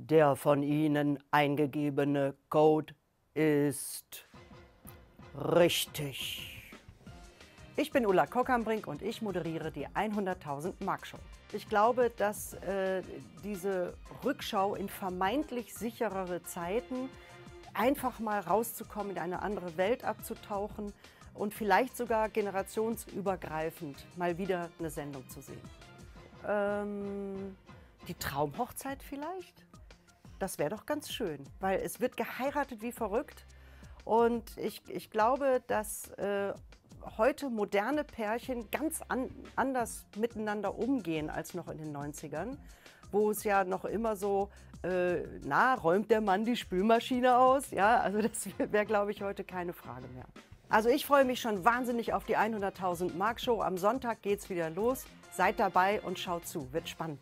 Der von Ihnen eingegebene Code ist richtig. Ich bin Ulla Kockernbrink und ich moderiere die 100.000 Mark Show. Ich glaube, dass äh, diese Rückschau in vermeintlich sicherere Zeiten, einfach mal rauszukommen, in eine andere Welt abzutauchen und vielleicht sogar generationsübergreifend mal wieder eine Sendung zu sehen. Ähm, die Traumhochzeit vielleicht? Das wäre doch ganz schön, weil es wird geheiratet wie verrückt. Und ich, ich glaube, dass äh, heute moderne Pärchen ganz an, anders miteinander umgehen als noch in den 90ern, wo es ja noch immer so, äh, na, räumt der Mann die Spülmaschine aus? Ja, also das wäre, glaube ich, heute keine Frage mehr. Also ich freue mich schon wahnsinnig auf die 100.000 Mark Show. Am Sonntag geht's wieder los. Seid dabei und schaut zu, wird spannend.